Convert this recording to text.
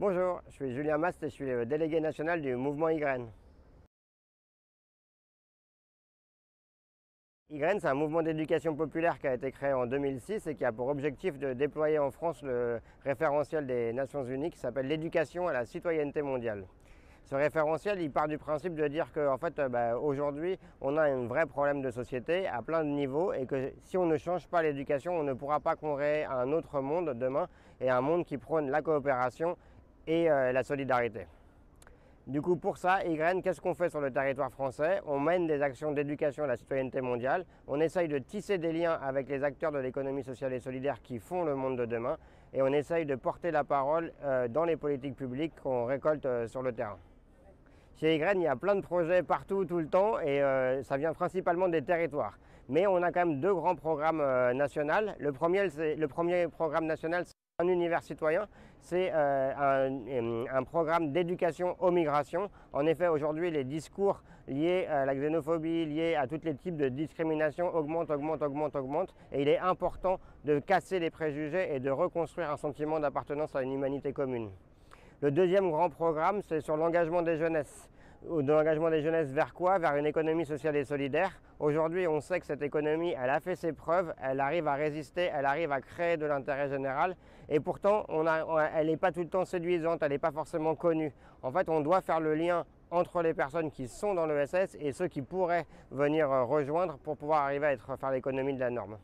Bonjour, je suis Julien Mast et je suis le délégué national du mouvement YGREN. YGREN, c'est un mouvement d'éducation populaire qui a été créé en 2006 et qui a pour objectif de déployer en France le référentiel des Nations Unies qui s'appelle l'éducation à la citoyenneté mondiale. Ce référentiel, il part du principe de dire qu'en fait, euh, bah, aujourd'hui, on a un vrai problème de société à plein de niveaux et que si on ne change pas l'éducation, on ne pourra pas créer un autre monde demain et un monde qui prône la coopération et euh, la solidarité. Du coup, pour ça, YGREN, qu'est-ce qu'on fait sur le territoire français? On mène des actions d'éducation à la citoyenneté mondiale. On essaye de tisser des liens avec les acteurs de l'économie sociale et solidaire qui font le monde de demain. Et on essaye de porter la parole euh, dans les politiques publiques qu'on récolte sur le terrain. Chez YGREN, il y a plein de projets partout, tout le temps, et euh, ça vient principalement des territoires. Mais on a quand même deux grands programmes euh, nationaux. Le premier, le premier programme national, c'est un univers citoyen, c'est euh, un, programme d'éducation aux migrations. En effet, aujourd'hui, les discours liés à la xénophobie, liés à tous les types de discrimination augmentent, augmentent, augmentent, augmentent. Et il est important de casser les préjugés et de reconstruire un sentiment d'appartenance à une humanité commune. Le deuxième grand programme, c'est sur l'engagement des jeunesses. De l'engagement des jeunesses vers quoi? Vers une économie sociale et solidaire. Aujourd'hui, on sait que cette économie, elle a fait ses preuves, elle arrive à résister, elle arrive à créer de l'intérêt général. Et pourtant, elle n'est pas tout le temps séduisante, elle n'est pas forcément connue. En fait, on doit faire le lien entre les personnes qui sont dans l'ESS et ceux qui pourraient venir rejoindre pour pouvoir arriver à faire l'économie de la norme.